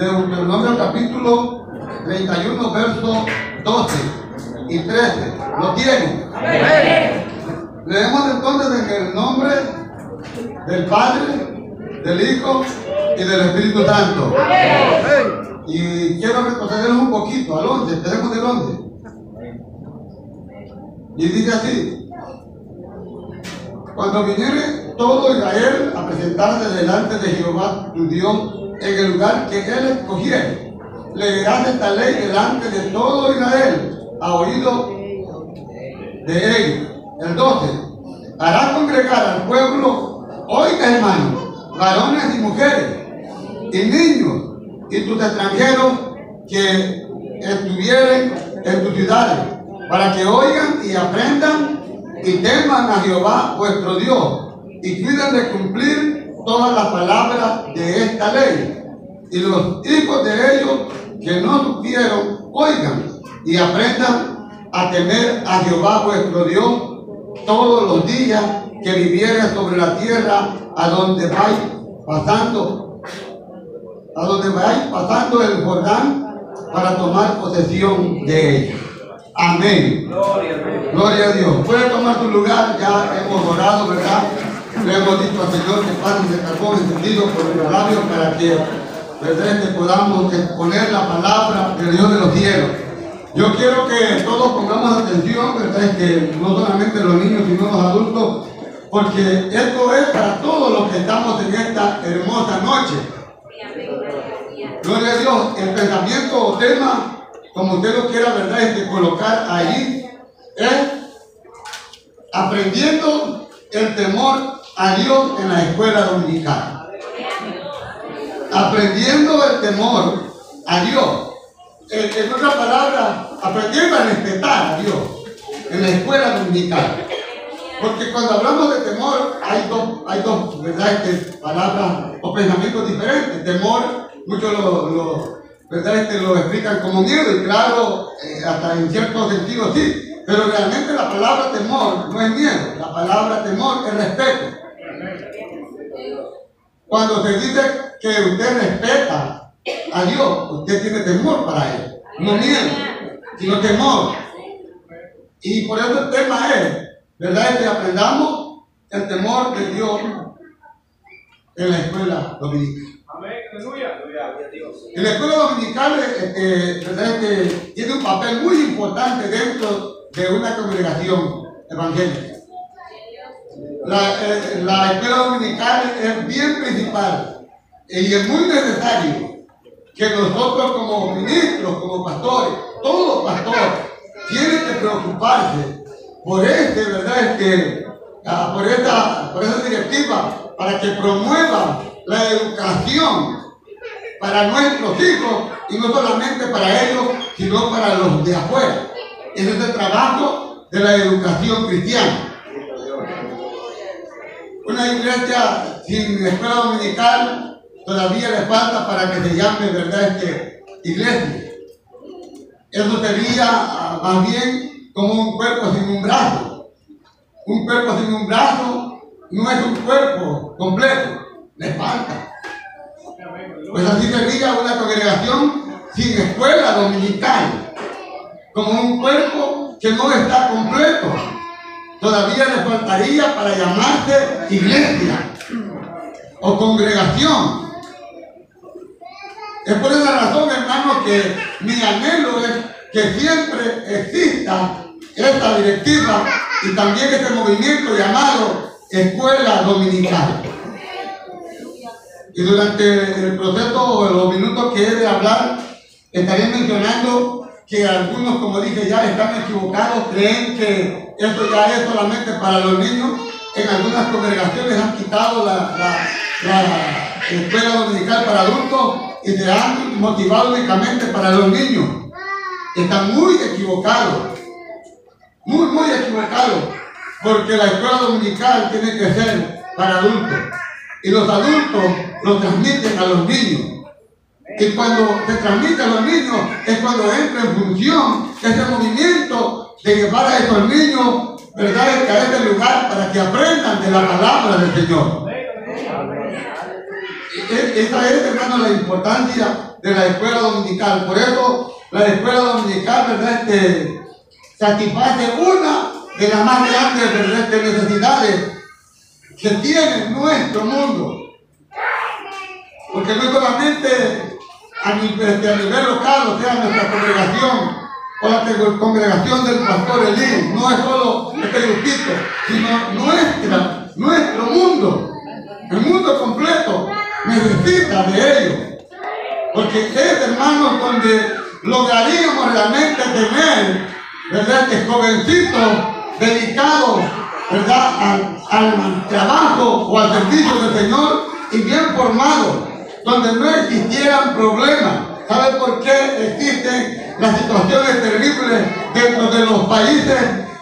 Deuteronomio capítulo 31, verso 12 y 13. ¿Lo tienen? Leemos entonces en el nombre del Padre, del Hijo y del Espíritu Santo. Y quiero retroceder un poquito al 11, tenemos el 11. Y dice así, cuando viniere todo Israel a presentarse delante de Jehová tu Dios en el lugar que él escogiere, leerás esta ley delante de todo Israel, a oído de él. El 12. Hará congregar al pueblo, oiga hermano, varones y mujeres, y niños, y tus extranjeros que estuvieren en tus ciudades, para que oigan y aprendan y teman a Jehová vuestro Dios, y cuiden de cumplir todas las palabras de esta ley. Y los hijos de ellos que no supieron, oigan y aprendan a temer a Jehová vuestro Dios todos los días que vivieran sobre la tierra a donde vais pasando, a donde vais pasando el Jordán para tomar posesión de ella. Amén. Gloria a Dios. Puede tomar su lugar, ya hemos orado, ¿verdad? Le hemos dicho al Señor que Padre de carbón encendido por los labios para que, ¿verdad? que podamos exponer la palabra del Dios de los cielos. Yo quiero que todos pongamos atención, ¿verdad? Que no solamente los niños, sino los adultos, porque esto es para todos los que estamos en esta hermosa noche. Gloria a Dios. El pensamiento o tema, como usted lo quiera, ¿verdad? Es de colocar ahí, es aprendiendo el temor a Dios en la escuela dominical. Aprendiendo el temor a Dios en, otra palabra, aprendiendo a respetar a Dios en la escuela dominical. Porque cuando hablamos de temor, hay dos, hay dos ¿verdad? Este, palabras o pensamientos diferentes. Temor, muchos lo, ¿verdad? Este, lo explican como miedo, y claro, eh, hasta en cierto sentido sí. Pero realmente la palabra temor no es miedo, la palabra temor es respeto. Cuando se dice que usted respeta a Dios, usted tiene temor para Él. No miedo, sino temor. Y por eso el tema es, ¿verdad? Que aprendamos el temor de Dios en la escuela dominical. Amén, aleluya. En la escuela dominical, eh, ¿verdad? Que tiene un papel muy importante dentro de una congregación evangélica. La, eh, la escuela dominical es bien principal y es muy necesario que nosotros como ministros, como pastores, todo pastor, tiene que preocuparse por este, ¿verdad? Este, por, esta, por directiva para que promueva la educación para nuestros hijos y no solamente para ellos, sino para los de afuera. Ese es el trabajo de la educación cristiana. Una iglesia sin escuela dominical todavía le falta para que se llame, ¿verdad?, este, iglesia. Eso sería ah, más bien como un cuerpo sin un brazo. Un cuerpo sin un brazo no es un cuerpo completo, le falta. Pues así sería una congregación sin escuela dominical, como un cuerpo que no está completo. Todavía le faltaría para llamarse iglesia o congregación. Es por esa razón, hermano, que mi anhelo es que siempre exista esta directiva y también este movimiento llamado Escuela Dominical. Y durante el proceso o los minutos que he de hablar, estaré mencionando que algunos, como dije ya, están equivocados, creen que esto ya es solamente para los niños. En algunas congregaciones han quitado la, la escuela dominical para adultos y te han motivado únicamente para los niños. Están muy equivocados. Muy, muy equivocados. Porque la escuela dominical tiene que ser para adultos. Y los adultos lo transmiten a los niños. Y cuando se transmite a los niños es cuando entra en función ese movimiento de llevar a esos niños, ¿verdad?, a este lugar para que aprendan de la palabra del Señor. esta es, hermano, la importancia de la escuela dominical. Por eso, la escuela dominical, ¿verdad? Este, satisface una de las más grandes ¿verdad? necesidades que tiene nuestro mundo. Porque no solamente este, a nivel local, o sea, nuestra congregación, o la congregación del pastor Elí, no es solo este grupito, sino nuestra, nuestro mundo, el mundo completo necesita de ellos. Porque es, hermanos, donde lograríamos realmente tener, ¿verdad?, este jovencito dedicado, ¿verdad?, al, al trabajo o al servicio del Señor y bien formado, donde no existieran problemas. ¿Sabe por qué existen las situaciones terribles dentro de los países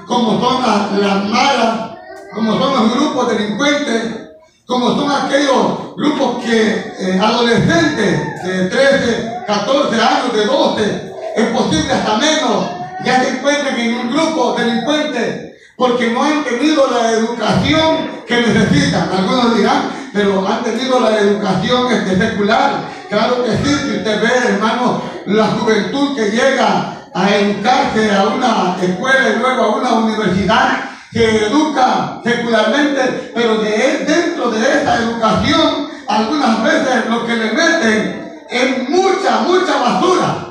como son las, las malas, como son los grupos delincuentes, como son aquellos grupos que eh, adolescentes de 13, 14 años, de 12, es posible hasta menos, ya se encuentran en un grupo delincuente porque no han tenido la educación que necesitan. Algunos dirán, pero han tenido la educación este, secular. Claro que sí, si usted ve, hermano, la juventud que llega a educarse a una escuela y luego a una universidad, que educa secularmente, pero de, dentro de esa educación, algunas veces lo que le meten es mucha, mucha basura.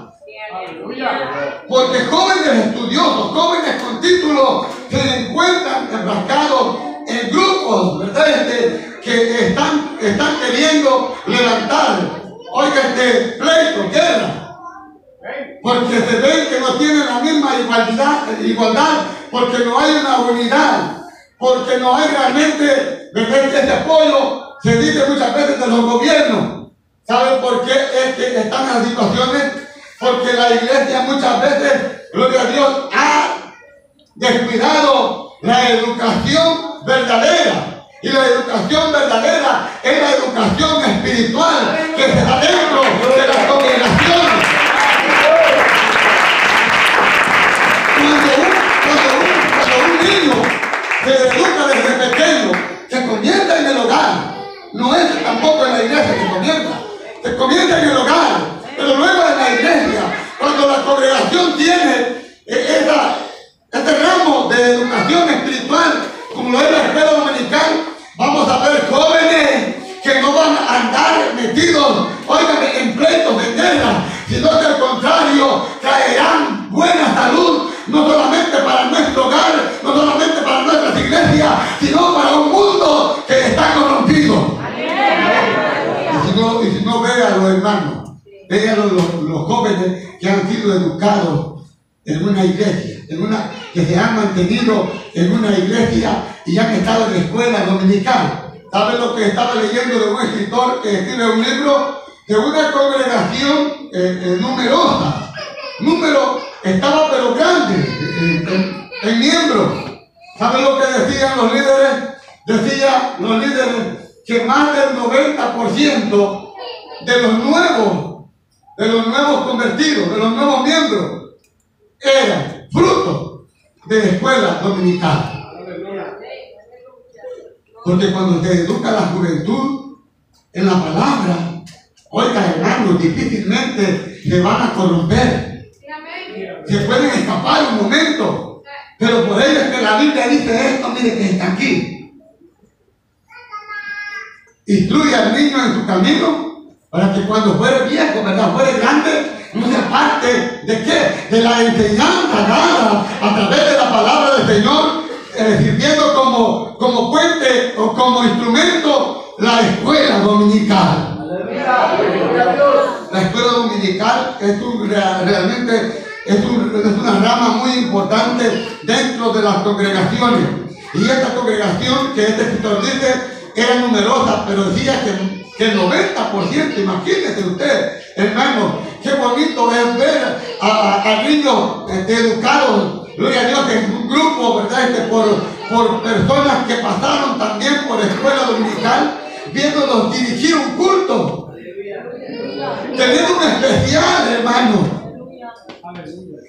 Porque jóvenes estudiosos, jóvenes con títulos, se encuentran enfrascados en grupos, ¿verdad? Este, que están, están queriendo levantar, oiga, este pleito, guerra. Porque se ven que no tienen la misma igualdad, igualdad porque no hay una unidad, porque no hay realmente ese apoyo, se dice muchas veces de los gobiernos. ¿Saben por qué es que están las situaciones? Porque la iglesia muchas veces, gloria a Dios, ha descuidado la educación verdadera. Y la educación verdadera es la educación espiritual que se da dentro de la congregación. Cuando un, cuando un, niño se educa desde pequeño, se comienza en el hogar. No es tampoco en la iglesia que comienza. Se comienza en el hogar, pero luego en la iglesia, cuando la congregación tiene esa, este ramo de educación espiritual, como lo es la escuela dominical, vamos a ver jóvenes que no van a andar metidos, oigan, en pleitos, en guerra, sino que al contrario traerán buena salud, no solamente para nuestro hogar, no solamente para nuestras iglesias, sino para un mundo que está corrompido. Y si no, y si no a los hermanos, vea a los, los jóvenes que han sido educados en una iglesia, en una, que se han mantenido en una iglesia y han estado en la escuela dominical. ¿Sabe lo que estaba leyendo de un escritor que escribe un libro? De una congregación eh, eh, numerosa. Número estaba pero grande en, en miembros. ¿Sabe lo que decían los líderes? Decían los líderes que más del 90% de los nuevos, de los nuevos convertidos, de los nuevos miembros, era fruto de la escuela dominical. Porque cuando se educa la juventud en la palabra, oiga hermano, difícilmente se van a corromper. Se pueden escapar un momento. Pero por ello es que la Biblia dice esto, mire que está aquí. Instruye al niño en su camino para que cuando fuere viejo, ¿verdad? Fuere grande, no sea parte de qué? De la enseñanza dada a través de la palabra del Señor, eh, sirviendo como, como puente o como instrumento la escuela dominical. La escuela dominical es un, realmente es, una rama muy importante dentro de las congregaciones. Y esta congregación que este escritor dice era numerosa, pero decía que, que el 90%, imagínese usted, hermano, qué bonito es ver a, niños este, educados, gloria a Dios, en un grupo, ¿verdad? Este, por, por personas que pasaron también por escuela dominical, viéndolos dirigir un culto. Teniendo un especial, hermano.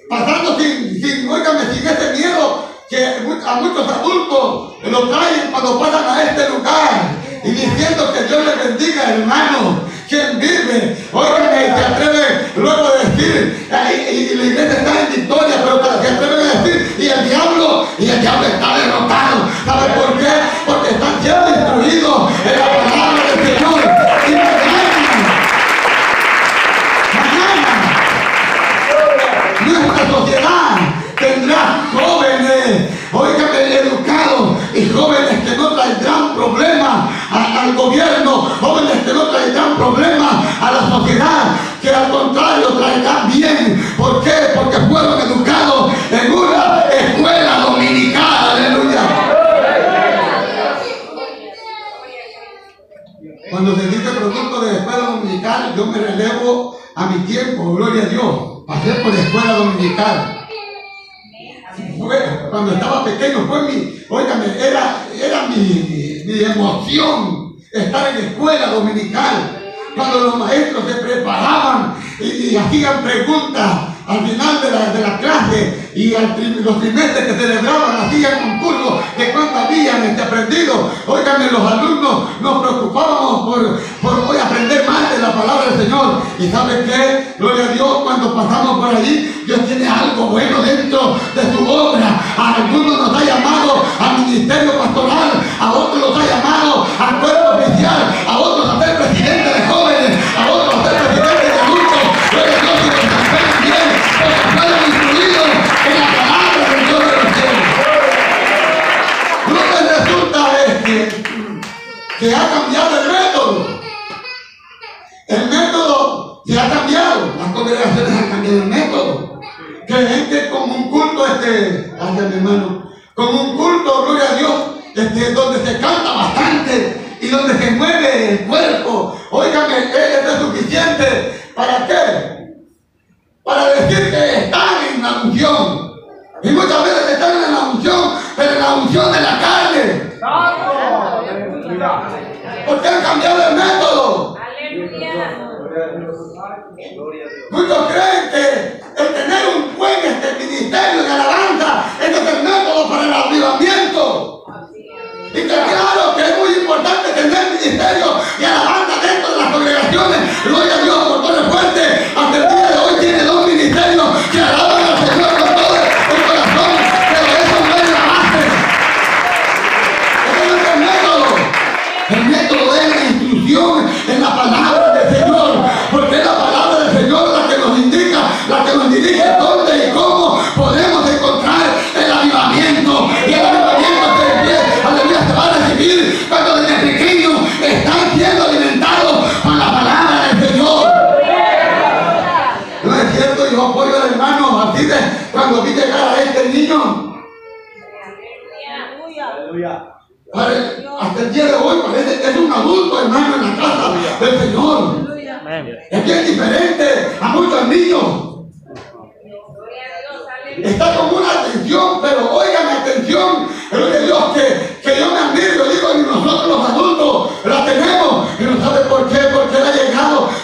Pasando sin, sin, sin ese miedo que a muchos adultos lo traen cuando pasan a este lugar y diciendo que Dios le bendiga, hermano. Quien vive, oigan, y se atreve luego a decir, y, la iglesia está en victoria, pero se atreve a decir, y el diablo, y el diablo está derrotado. ¿Sabe por qué? Porque están siendo instruidos en que al contrario traerán bien. ¿Por qué? Porque fueron educados en una escuela dominical. Aleluya. Cuando se dice producto de escuela dominical, yo me relevo a mi tiempo, gloria a Dios. Pasé por escuela dominical cuando estaba pequeño, fue mi, óigame, era, era mi, mi emoción estar en escuela dominical. Cuando los maestros se preparaban y, hacían preguntas al final de la, de la clase y los trimestres que celebraban hacían concursos de cuánto habían este, aprendido. Óigame, los alumnos nos preocupábamos por, por hoy aprender más de la palabra del Señor. Y ¿sabe qué? Gloria a Dios, cuando pasamos por allí, Dios tiene algo bueno dentro de su obra. A algunos nos ha llamado al ministerio pastoral, a otros los ha llamado al cuerpo oficial, a otros a ser presidente de que ha cambiado el método. El método se ha cambiado. Las congregaciones han cambiado el método. Que gente con un culto, este, hacia mi hermano, con un culto, gloria a Dios, este, donde se canta bastante y donde se mueve el cuerpo. Óigame, es suficiente. ¿Para qué? Para decir que están en la unción. Y muchas veces están en la unción, pero en la unción de la carne. Porque han cambiado el método. Muchos creen que el tener un buen este ministerio de alabanza es el método para el avivamiento. Y que claro que es muy importante tener ministerio y alabanza dentro de las congregaciones. Gloria a Dios por todo el fuerte.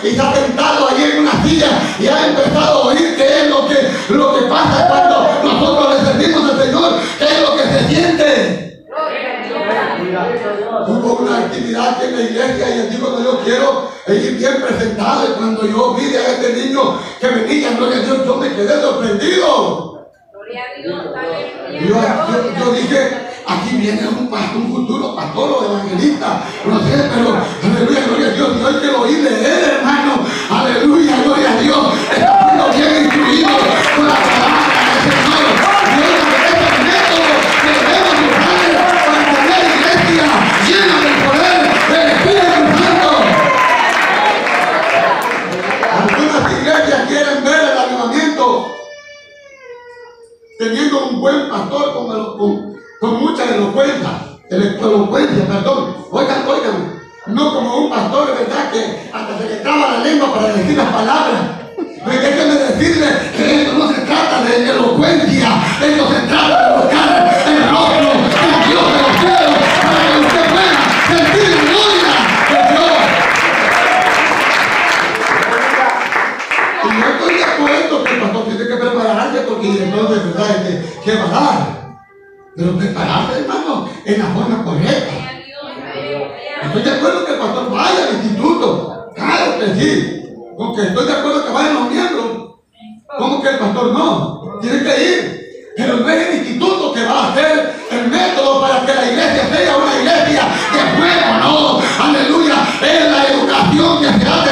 Y se ha sentado ahí en una silla y ha empezado a oír qué es lo que, lo que pasa cuando nosotros le servimos al Señor, qué es lo que se siente. Hubo una actividad aquí en la iglesia y allí cuando yo quiero ir bien presentado y cuando yo vi a este niño que venía, gloria a Dios, yo me quedé sorprendido. Yo, yo, yo dije, aquí viene un, un futuro pastor o evangelista, no sé, pero aleluya, gloria a Dios, y hoy que lo oí leer, hermano, aleluya, gloria a Dios, está siendo bien instruido con la palabra del Señor. Dios, este es el método que debemos usar para tener iglesia llena del poder del Espíritu Santo. Algunas iglesias quieren ver el avivamiento teniendo un buen pastor con, con- con mucha elocuencia, elocuencia, perdón. Oigan, oigan, no como un pastor, ¿verdad? Que hasta se le traba la lengua para decir las palabras. Pero déjenme decirle que esto no se trata de elocuencia, esto se trata de buscar el rostro del Dios de los cielos para que usted pueda sentir gloria de Dios. Y yo estoy de acuerdo que el pastor tiene que prepararse porque entonces, ¿verdad? Este, ¿Qué va a dar? Pero prepararse, hermano, en la forma correcta. Estoy de pastor vaya al instituto. Claro que sí. Porque estoy de acuerdo que vayan los miembros. ¿Cómo que el pastor no? Tiene que ir. Pero no es el instituto que va a ser el método para que la iglesia sea una iglesia de fuego, no. Aleluya. Es la educación que se ha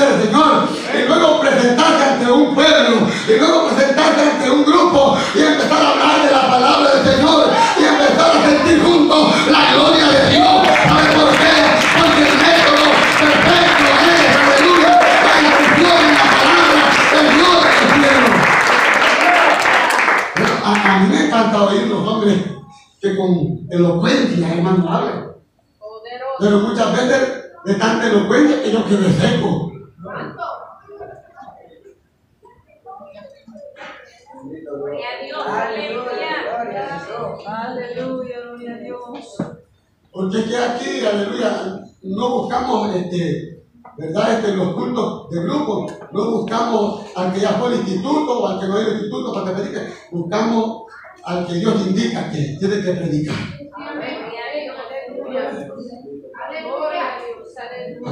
del Señor. Y luego presentarse ante un pueblo. Y luego presentarse ante un grupo. Y empezar a hablar de la palabra del Señor. Y empezar a sentir juntos la gloria de Dios. ¿Sabe por qué? Porque el método perfecto es, aleluya, la instrucción en la palabra del Dios del cielo. A mí me encanta oír los hombres que con elocuencia, hermano, hablan. Pero muchas veces de tanta elocuencia que yo quedé seco. Bendito Dios. Aleluya, gloria a Dios. Porque que aquí, aleluya, no buscamos este, ¿verdad? Este, los cultos de grupo, no buscamos al que ya fue al instituto o al que no ha ido al instituto para que predique, buscamos al que Dios indica que tiene que predicar.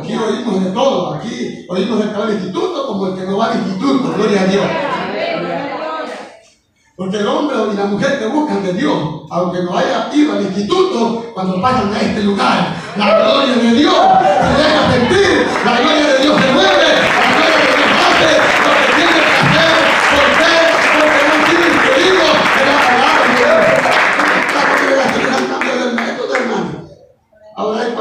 Aquí oímos de todo, aquí oímos el que va al instituto como el que no va al instituto, gloria a Dios. Porque el hombre y la mujer que buscan de Dios, aunque no haya ido al instituto, cuando pasan a este lugar, la gloria de Dios se deja sentir, la gloria de Dios se mueve, la gloria de Dios hace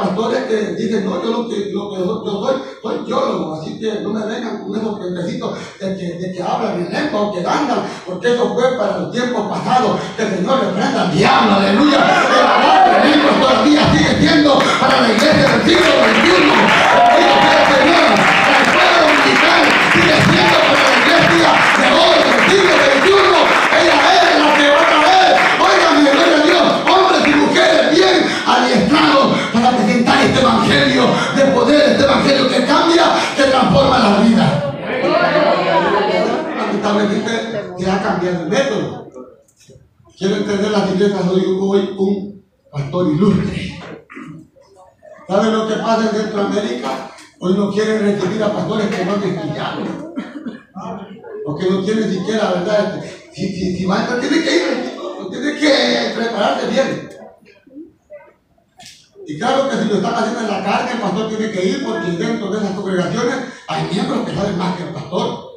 pastores que dicen, no, yo lo que, lo que yo soy, soy teólogo, así que no me vengan con esos pendecitos de que, de que hablan en lengua o que andan, porque eso fue para los tiempos pasados, que el Señor reprenda al diablo, aleluya. El hablar en lengua todavía sigue siendo para la iglesia del siglo XXI. Lamentablemente se ha cambiado el método. Quiero entender las iglesias hoy, hoy un pastor ilustre. ¿Saben lo que pasa en Centroamérica? Hoy no quieren recibir a pastores que no han estudiado. Porque no tienen siquiera, ¿verdad? Si, si, si van, tiene que ir al instituto, tiene que prepararse bien. Y claro que si lo están haciendo en la carne, el pastor tiene que ir porque dentro de esas congregaciones hay miembros que saben más que el pastor.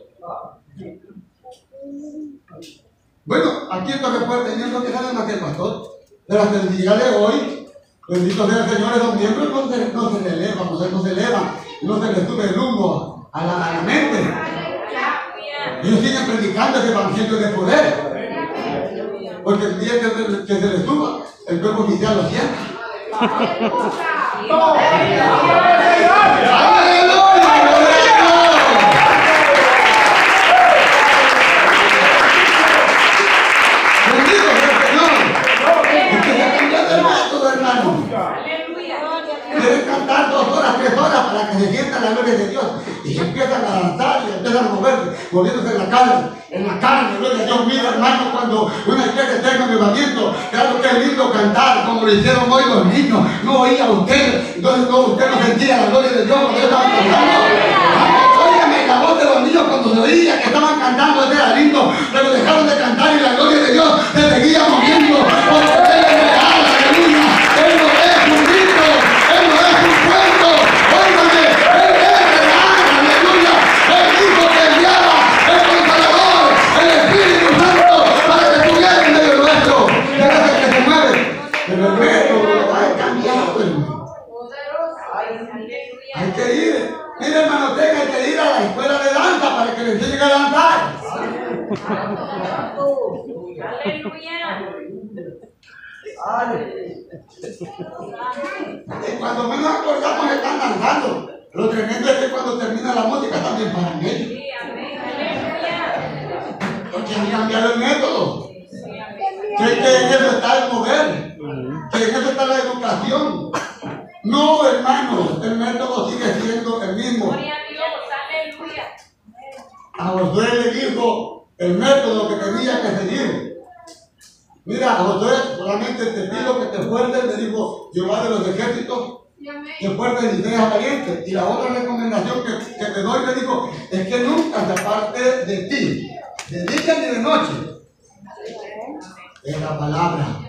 Bueno, aquí esto que puede miembros que saben más que el pastor. Pero hasta el día de hoy, bendito sea el Señor, esos miembros no se, no se le elevan, no se, no se elevan, no se les sube el humo a la, a la mente. Ellos siguen predicando ese evangelio de poder. Porque el día que se, que se les suba, el cuerpo oficial lo sienta. ¡Aleluya! ¡Gloria a Dios! Bendito sea el Señor. Porque se ha cambiado el método, hermano. Deben cantar dos horas, tres horas para se sienta la gloria de Dios. Y empiezan a danzar y empiezan a moverse, moviéndose en la carne, en la carne, gloria a Dios. Mira, hermano, cuando una iglesia tenga un avivamiento, claro que es lindo cantar, como lo hicieron hoy los niños. No oía usted, entonces no, usted no sentía la gloria de Dios cuando estaban cantando. Óigame, la voz de los niños cuando se oía que estaban cantando, ese era lindo, pero dejaron de cantar y la gloria de Dios se seguía moviendo. Ir. Mira, hermano, tenga que ir a la escuela de danza para que le enseñen a danzar. Y cuando menos acordamos están danzando. Lo tremendo es que cuando termina la música también para ellos. Sí, amén. Aleluya. Porque han cambiado el método. Sí. Que, que en eso está el mover. Que en eso está la educación. No, hermanos, el método sigue siendo el mismo. Gloria a Dios. Aleluya. A Josué le dijo el método que tenía que seguir. Mira, a Josué solamente te pido que te fuertes, le dijo Jehová de los ejércitos, que fuertes y seas valiente. Y la otra recomendación que, que te doy, le dijo, es que nunca se aparte de ti, de día ni de noche. Es la palabra.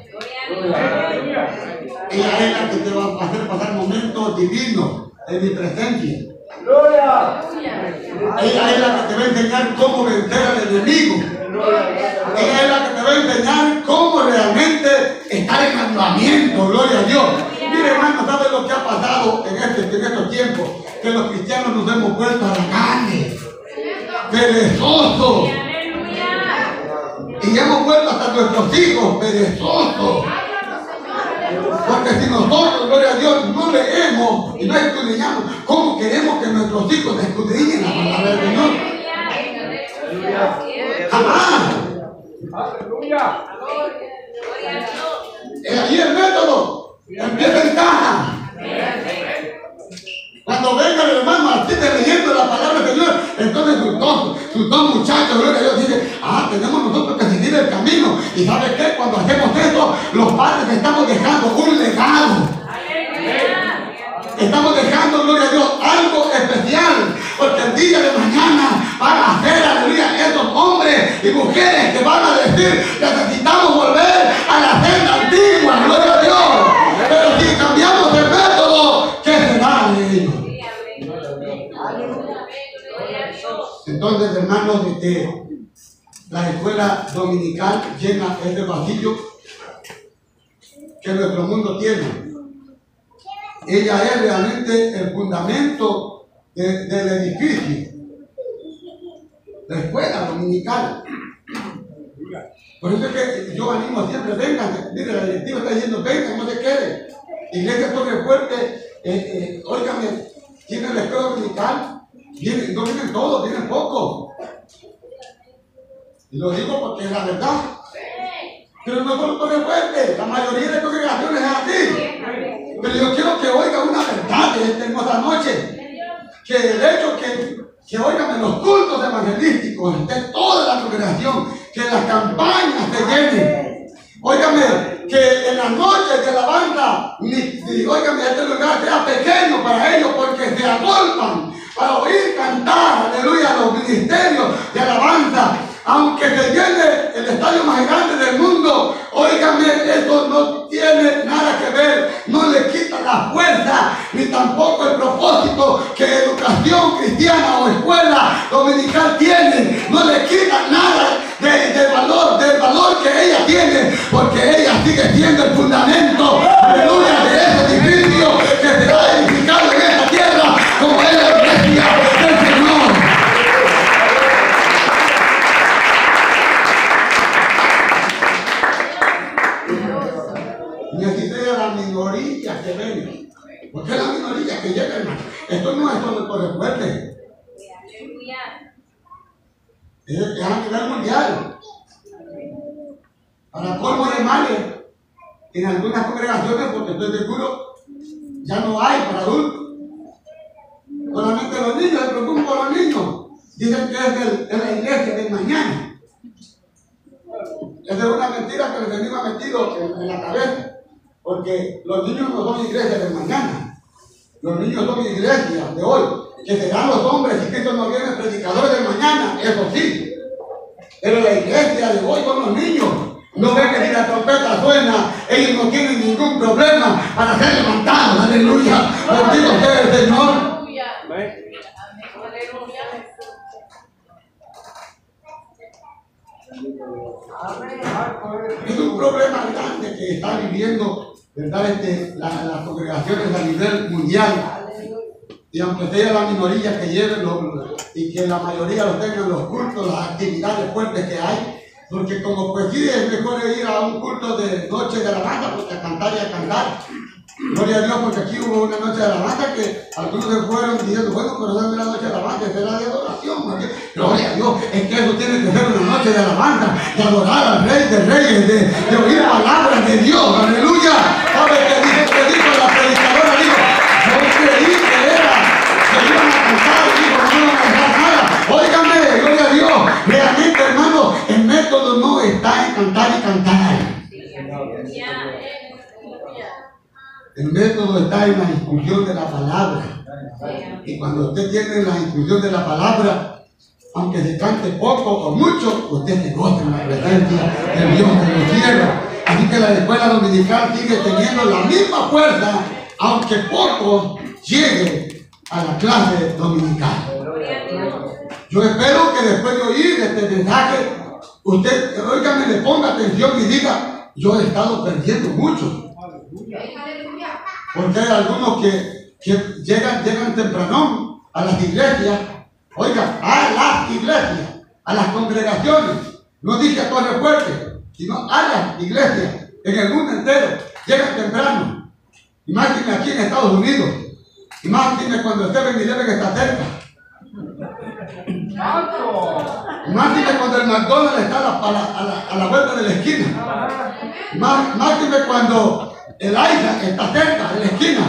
Ella es la que te va a hacer pasar momentos divinos en mi presencia. Ella es la que te va a enseñar cómo vencer al enemigo. Ella es la que te va a enseñar cómo realmente estar en avivamiento, gloria a Dios. Mire, hermano, ¿sabes lo que ha pasado en, este, en estos tiempos? Que los cristianos nos hemos vuelto a la carne, perezosos. Y hemos vuelto hasta nuestros hijos perezosos. Porque si nosotros, gloria a Dios, no leemos y no escudriñamos, ¿cómo queremos que nuestros hijos escudriñen la palabra del Señor? Aleluya. Jamás. Gloria a Dios. Es ahí el método. En casa. Cuando venga el hermano Martínez leyendo la palabra del Señor, entonces sus dos, sus dos muchachos, gloria a Dios, dicen, ah, tenemos nosotros que seguir el camino. Y ¿sabe qué? Cuando hacemos eso, los padres estamos dejando un legado. Aleluya. Estamos dejando, gloria a Dios, algo especial. Porque el día de mañana van a ser, aleluya, esos hombres y mujeres que van a decir, necesitamos volver a la senda antigua, gloria a Dios. Pero si cambiamos Entonces, hermanos, este, la escuela dominical llena este vacío que nuestro mundo tiene. Ella es realmente el fundamento de- del edificio. La escuela dominical. Por eso es que yo animo siempre, vengan, mire, la directiva está diciendo, vengan, no se queden. Iglesia Torre Fuerte, eh, eh, óigame, tienen la escuela dominical, vienen, no vienen todos, vienen pocos. Y lo digo porque es la verdad. Pero no solo Torre Fuerte, la mayoría de congregaciones es así. Pero yo quiero que oiga una verdad de esta hermosa noche que el hecho que, que oigan en los cultos evangelísticos de toda la congregación, que las campañas se llenen. Óigame, que en las noches de alabanza, ni, ni, este lugar sea pequeño para ellos porque se agolpan para oír cantar, aleluya, los ministerios de alabanza. Aunque se llene el estadio más grande del mundo, óigame, eso no tiene nada que ver, no le quita la fuerza, ni tampoco el propósito que educación cristiana o escuela dominical tiene, no le quita nada de, valor, del valor que ella tiene, porque ella sigue siendo el fundamento, aleluya, de ese edificio que será edificado en esta tierra, como es la iglesia del Señor. Necesité a la minoría que venga. ¿Por qué la minoría que llega, hermano? Esto no es solo por el fuerte, Aleluya. es, es a nivel mundial. Para colmo de males, en algunas congregaciones, porque estoy seguro, ya no hay para adultos. Solamente los niños, se preocupan por los niños. Dicen que es de la iglesia del mañana. Esa es una mentira que el enemigo ha metido en, en la cabeza. Porque los niños no son iglesias del mañana. Los niños son iglesias de hoy. Que serán los hombres y Cristo no viene predicadores del mañana, eso sí. Pero la iglesia de hoy son los niños. No ven que si la trompeta suena, ellos no tienen ningún problema para ser levantados. Aleluya. Bendito sea el Señor. Aleluya. Aleluya. Es un problema grande que está viviendo ¿verdad? Este, la- las congregaciones a nivel mundial. Y aunque sea la minoría que lleven los- y que la mayoría lo tengan los cultos, las actividades fuertes que hay, porque como pues sí es mejor ir a un culto de noche de alabanza, porque a cantar y a cantar. Gloria a Dios, porque aquí hubo una noche de alabanza que algunos se fueron diciendo, bueno, pero no es la noche de alabanza, es la de adoración. porque, Gloria a Dios, es que eso tiene que ser una noche de alabanza, de adorar al Rey de Reyes, de, de oír palabras de Dios. Aleluya. ¿Sabe qué dijo, qué dijo la predicadora? Dijo, yo creí que era, que iban a cantar, dijo, no iban a dejar nada. Óigame, gloria a Dios. Realmente, hermano, el método no está en cantar y cantar. El método está en la instrucción de la palabra. Y cuando usted tiene la instrucción de la palabra, aunque se cante poco o mucho, usted se goza en la presencia del Dios de los cielos. Así que la escuela dominical sigue teniendo la misma fuerza, aunque poco llegue a la clase dominical. Yo espero que después de oír este mensaje, usted, oígame, le ponga atención y diga, yo he estado perdiendo mucho. Porque hay algunos que, que llegan, llegan temprano a las iglesias, oiga, a las iglesias, a las congregaciones, no dije a Torre Fuerte, sino a las iglesias en el mundo entero, llegan temprano. Imagínense aquí en Estados Unidos, imagínense cuando usted ven y que está cerca. Imagínense cuando el McDonald's está a la, a la- a la- vuelta de la esquina. Má- Máxime cuando el Isaac está cerca, en la esquina.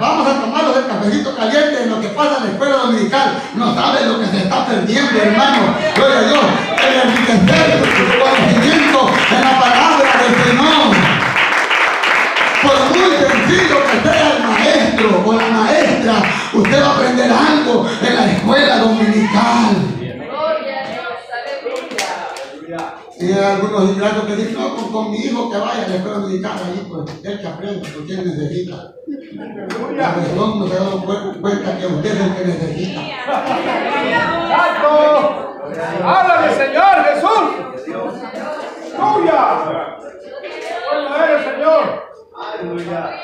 Vamos a tomarnos el cafecito caliente en lo que pasa en la escuela dominical. No sabe lo que se está perdiendo, hermano. Gloria a Dios. El enriquecer su conocimiento en la palabra del Señor. Por muy sencillo que sea el maestro o la maestra, usted va a aprender algo en la escuela dominical. Y hay algunos ingratos que dicen, no, con, con mi hijo que vaya a la escuela dominical, ahí pues, él que aprenda, porque él necesita. La razón no se ha dado cu- cuenta que usted es el que necesita. ¡Santo! ¡Háblame, Señor Jesús! ¡Tuya! ¡Bueno eres, Señor! Aleluya.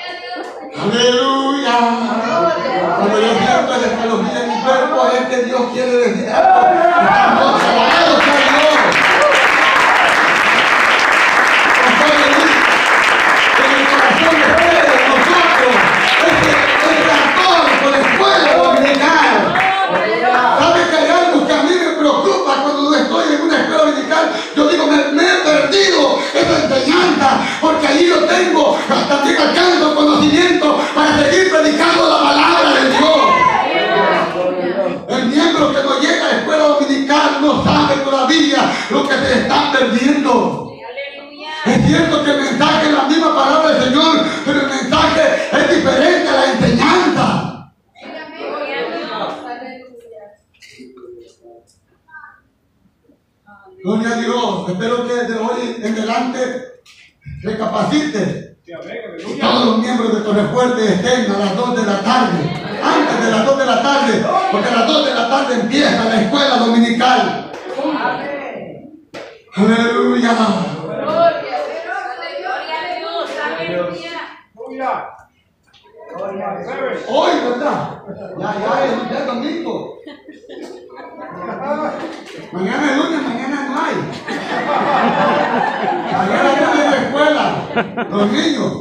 Cuando yo siento el escalofrío en mi cuerpo, es que Dios quiere decir. Perdiendo. Es cierto que el mensaje es la misma palabra del Señor, pero el mensaje es diferente a la enseñanza. Gloria a Dios. Espero que desde hoy en adelante recapacite. Sí, amén, Y aleluya. todos los miembros de Torre Fuerte estén a las 2 de la tarde. Antes de las 2 de la tarde. Porque a las 2 de la tarde empieza la escuela dominical. Aleluya. ¡Tuya! Recebe. Hoy, ¿verdad? Ya, ya es, ya es domingo. Mañana es lunes, mañana no hay. Mañana no hay la escuela, los niños.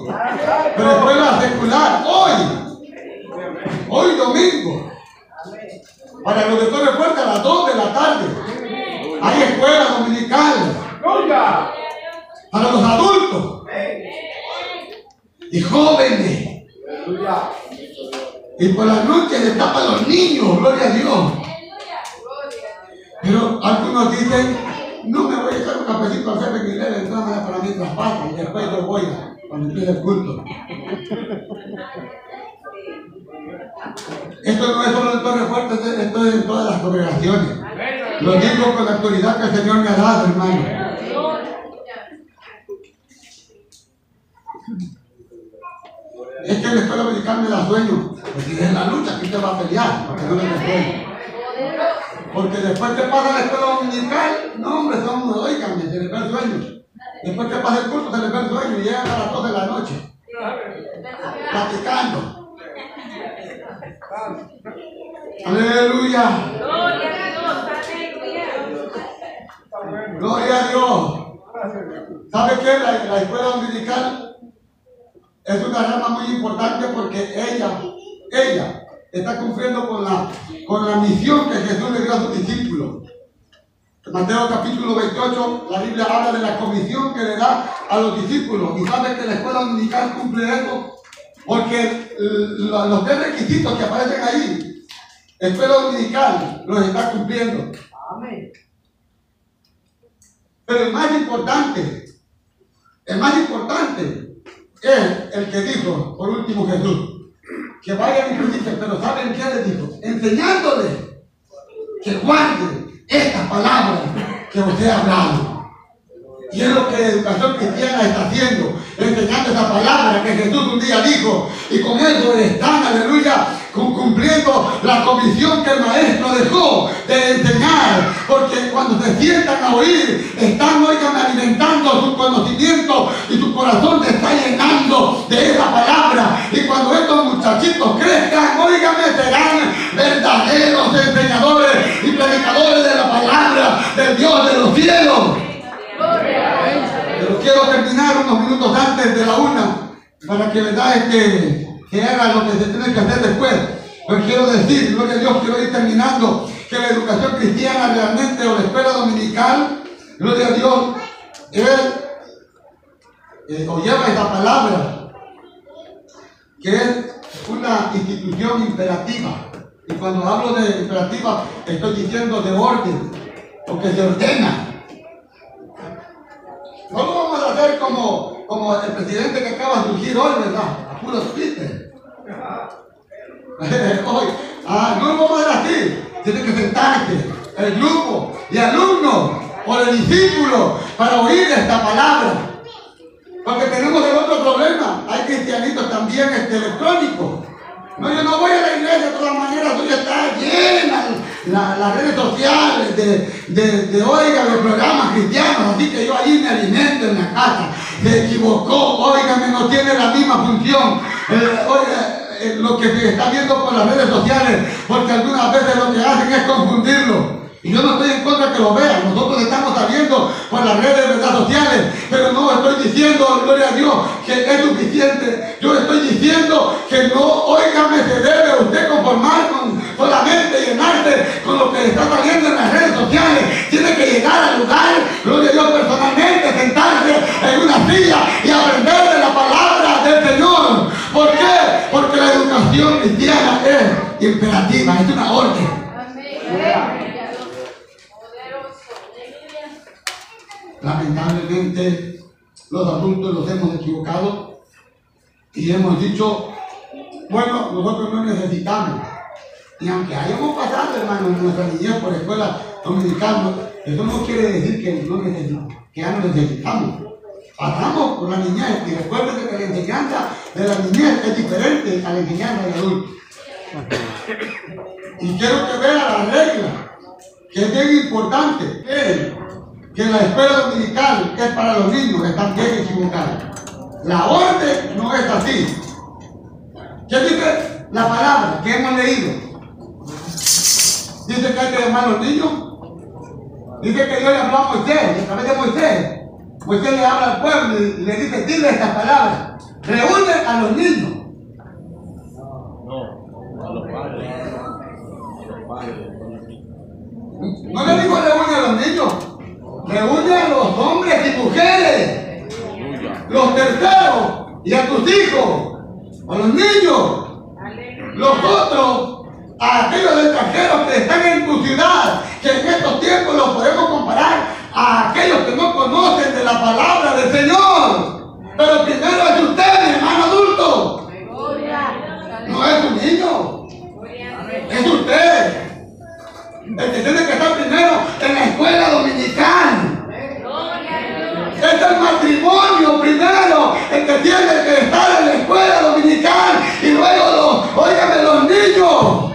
Pero escuela secular, hoy. Hoy domingo. Para los de Torre Fuerte a las 2 de la tarde. Hay escuela dominical. Para los adultos. Y jóvenes. Y por la noche está para los niños, gloria a Dios. Pero algunos dicen, no me voy a echar un cafecito al 7-Eleven, de todas maneras para mientras pasa y después yo voy a, cuando empiece el culto. Esto no es solo en Torre Fuerte, esto es en todas las congregaciones. Lo digo con la autoridad que el Señor me ha dado, hermano. Es que la escuela dominical me da sueño. Si es la lucha que usted va a pelear, porque no le sueño. Porque después que pasa la escuela dominical, no hombre, son, oigan, se les va el sueño. Después que pasa el culto, se les va el sueño y llegan a las 12 de la noche, platicando. Aleluya. Gloria a Dios. ¿Sabe qué? La, la escuela dominical es una rama muy importante porque ella, ella está cumpliendo con la, con la misión que Jesús le dio a sus discípulos. Mateo capítulo 28, la Biblia habla de la comisión que le da a los discípulos. Y sabe que la escuela dominical cumple eso, porque lo- los tres requisitos que aparecen ahí, escuela dominical, los está cumpliendo. Pero el más importante, el más importante es el que dijo, por último Jesús, que vayan y prediquen, pero ¿saben qué les dijo? Enseñándoles que guarden esta palabra que os he hablado. Y es lo que la educación cristiana está haciendo, enseñando esa palabra que Jesús un día dijo. Y con eso están, aleluya, cum- cumpliendo la comisión que el maestro dejó de enseñar. Porque cuando se sientan a oír, están, oigan, alimentando terminar unos minutos antes de la una para que verdad este, que haga lo que se tiene que hacer después. Pero quiero decir, gloria a Dios, quiero ir terminando que la educación cristiana realmente o la escuela dominical, gloria a Dios, es, eh, o lleva esa palabra, que es una institución imperativa. Y cuando hablo de imperativa, estoy diciendo de orden, porque se ordena. No como, como el presidente que acaba de surgir hoy, ¿verdad? A puros Peter. hoy, ah, no vamos a hacer así. Tiene que sentarse el grupo y alumnos o el discípulo para oír esta palabra. Porque tenemos el otro problema. Hay cristianitos también este, electrónicos. No, yo no voy a la iglesia de todas maneras, hoy está llena la- las redes sociales de, de, de, oiga, de programas cristianos, así que yo allí me alimento en la casa. Se equivocó, óigame, no tiene la misma función. Eh, oiga, eh, lo que se está viendo por las redes sociales, porque algunas veces lo que hacen es confundirlo. Y yo no estoy en contra que lo vean, nosotros estamos sabiendo por las redes ¿verdad? sociales, pero no estoy diciendo, gloria a Dios, que es suficiente. Yo estoy diciendo que no, óigame, se debe usted conformar con solamente llenarse con lo que está saliendo en las redes sociales. Tiene que llegar al lugar, gloria a Dios, personalmente, cristiana es imperativa, es una orden. Lamentablemente, los adultos los hemos equivocado y hemos dicho, bueno, nosotros no necesitamos. Y aunque hayamos pasado, hermano, en nuestra niñez por escuela dominical, no- eso no quiere decir que no necesitamos, que ya no necesitamos. Pasamos por la niñez y recuerden que la enseñanza de la niñez es diferente a la enseñanza del adulto. Y quiero que vean la regla, que es bien importante, que, que la escuela dominical es para los niños, están bien equivocados. La orden no es así. ¿Qué dice la palabra que hemos leído? Dice que hay que llamar a los niños. Dice que Dios le habló a Moisés, a través de Moisés. Moisés le habla al pueblo y le dice, dile estas palabras. Reúne a los niños. No le digo reúne a los niños, reúne a los hombres y mujeres, los terceros y a tus hijos, a los niños, los otros, a aquellos extranjeros que están en tu ciudad, que en estos tiempos los podemos comparar a aquellos que no conocen de la palabra del Señor. Pero primero es usted, mi hermano adulto, no es un niño, es usted. El que tiene que estar primero en la escuela dominical. Es el matrimonio primero, el que tiene que estar en la escuela dominical y luego los, óigame, los niños.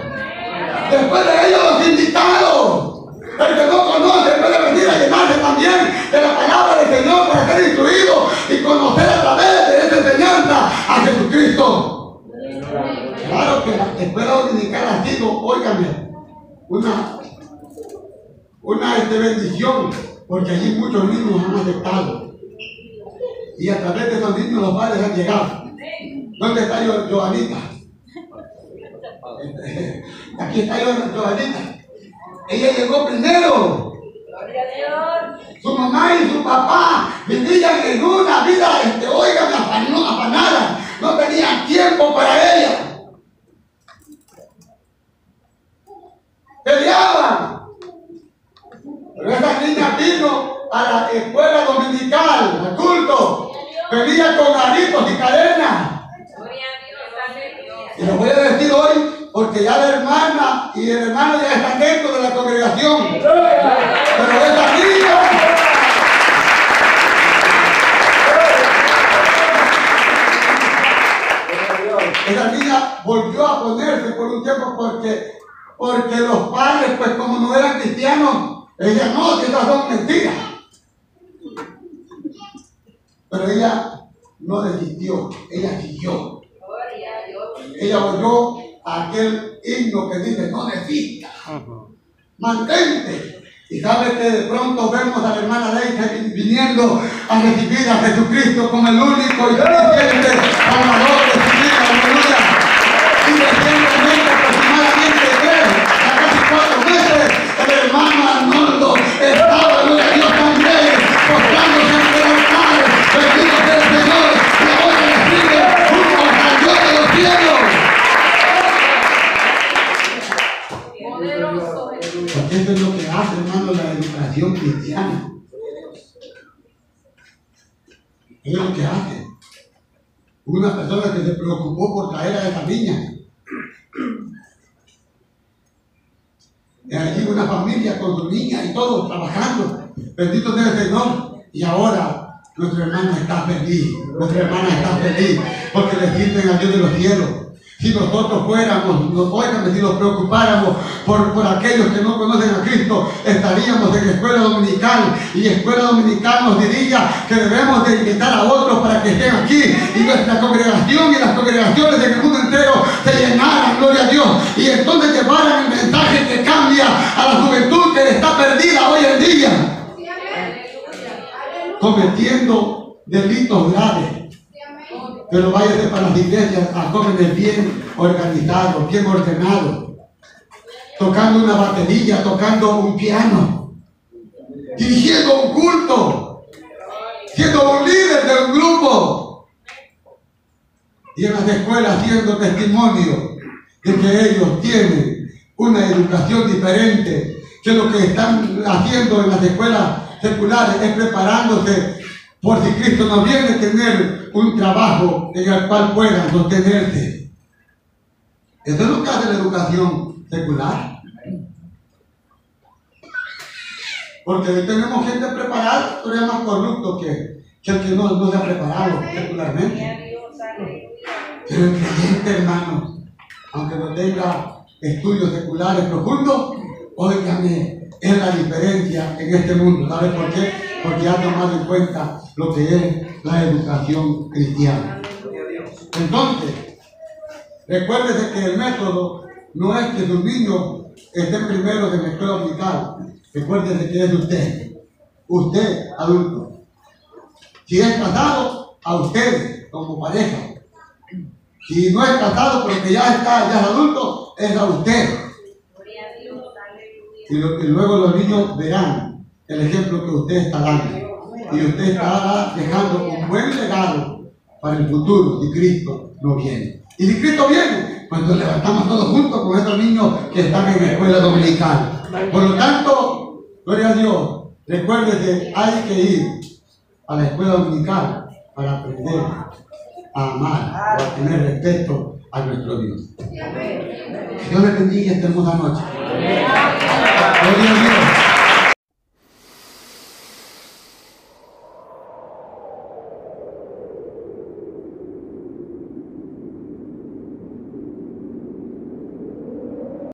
Después de ellos los invitados. El que no conoce puede venir a llenarse también de la palabra del Señor para ser instruido y conocer a través de esa enseñanza a Jesucristo. Claro que la escuela dominical ha sido, óigame, una, bendición, porque allí muchos niños han aceptado. Y a través de esos niños los padres han llegado. ¿Dónde está yo, Joanita? Aquí está yo, Joanita. Ella llegó primero. Gloria a Dios. Su mamá y su papá vivían en una vida, este, oigan, afan- afanada. No tenían tiempo para ella. Peleaban. Pero esa niña vino a la escuela dominical, al culto. Venía con aritos y cadenas. Y lo voy a decir hoy porque ya la hermana y el hermano ya están dentro de la congregación. Pero esa niña Esa niña volvió a ponerse por un tiempo porque, porque los padres, pues como no eran cristianos, ella no, que esas son mentiras. Pero ella no desistió, ella siguió. Ella volvió a aquel himno que dice, no desista, mantente. Y sabe que de pronto vemos a la hermana Leite viniendo a recibir a Jesucristo como el único y suficiente hace, hermano, la educación cristiana. Es lo que hace. Una persona que se preocupó por traer a esa niña. Y allí una familia con su niña y todo, trabajando. Bendito sea el Señor. Y ahora nuestra hermana está feliz. Nuestra hermana está feliz. Porque le sirven a Dios de los cielos. Si nosotros fuéramos, nos oigan, si nos preocupáramos por, por aquellos que no conocen a Cristo, estaríamos en escuela dominical. Y escuela dominical nos diría que debemos de invitar a otros para que estén aquí. Y nuestra congregación y las congregaciones del mundo entero se llenaran, gloria a Dios, y entonces llevaran el mensaje que cambia a la juventud que está perdida hoy en día, cometiendo delitos graves. Pero váyase para las iglesias a jóvenes bien organizados, bien ordenados, tocando una batería, tocando un piano, dirigiendo un culto, siendo un líder de un grupo. Y en las escuelas siendo testimonio de que ellos tienen una educación diferente, que lo que están haciendo en las escuelas seculares es preparándose por si Cristo no viene a tener un trabajo en el cual puedan sostenerse. Eso es lo que hace la educación secular. Porque hoy tenemos gente preparada, es más corrupto que, que el que no, no se ha preparado secularmente. Pero el creyente, hermano, aunque no tenga estudios seculares profundos, óigame, es la diferencia en este mundo. ¿Sabe por qué? Porque ha tomado en cuenta lo que es la educación cristiana. Entonces, recuérdese que el método no es que sus niños estén primero en la escuela dominical. Recuérdese que es usted. Usted, adulto. Si es casado, a usted como pareja. Si no es casado, pero que ya está, ya es adulto, es a usted. Y, lo- y luego los niños verán el ejemplo que usted está dando. Y usted está dejando un buen legado para el futuro si Cristo no viene. Y Cristo viene, pues nos levantamos todos juntos con estos niños que están en la escuela dominical. Por lo tanto, gloria a Dios, recuérdese, hay que ir a la escuela dominical para aprender a amar a tener respeto a nuestro Dios. Dios le bendiga esta hermosa noche. Gloria a Dios.